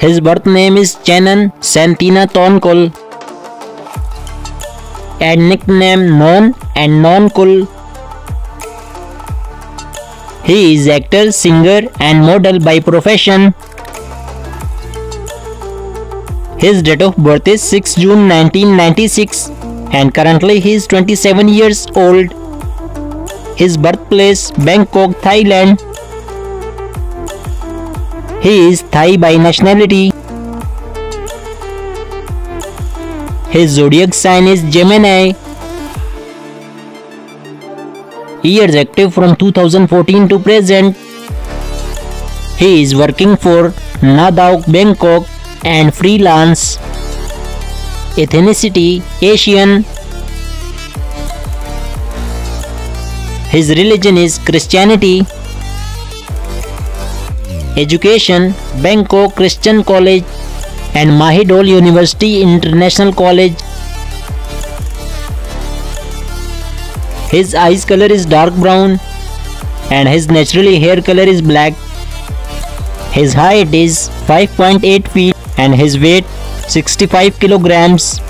His birth name is Chenan Santina Tonkul and nickname Non and Nonkul. He is actor, singer and model by profession. His date of birth is 6 June 1996 and currently he is 27 years old. His birthplace Bangkok, Thailand. He is Thai by nationality. His zodiac sign is Gemini. He is active from 2014 to present. He is working for Nadao Bangkok and freelance. Ethnicity Asian. His religion is Christianity. Education Bangkok Christian College and Mahidol University International College. His eyes color is dark brown and his naturally hair color is black. His height is 5.8 feet and his weight 65 kilograms.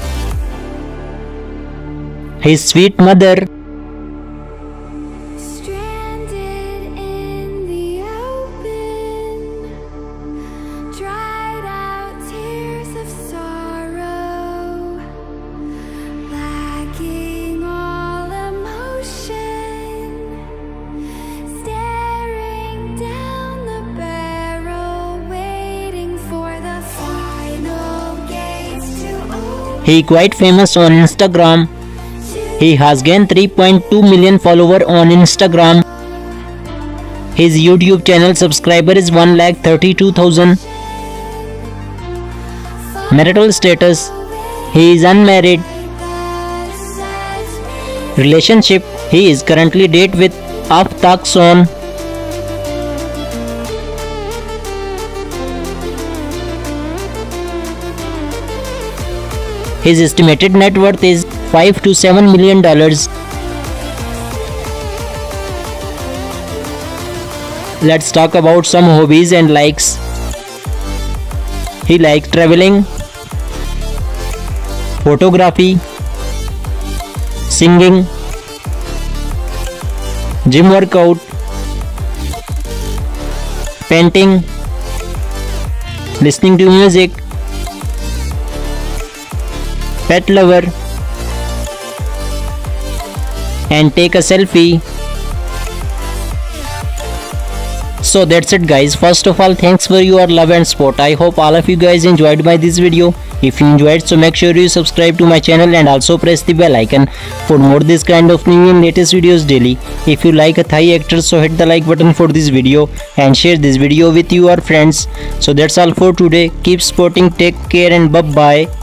His sweet mother he quite famous on Instagram. He has gained 3.2 million follower on Instagram. His YouTube channel subscriber is 1,32,000. Marital status He is unmarried. Relationship He is currently date with Aftak Son. His estimated net worth is 5 to 7 million dollars. Let's talk about some hobbies and likes. He likes traveling, photography, singing, gym workout, painting, listening to music, pet lover, and take a selfie. So that's it guys. First of all thanks for your love and support. I hope all of you guys enjoyed my this video. If you enjoyed so make sure you subscribe to my channel and also press the bell icon for more this kind of new and latest videos daily. If you like a Thai actor so hit the like button for this video and share this video with your friends. So that's all for today. Keep supporting. Take care and bye bye.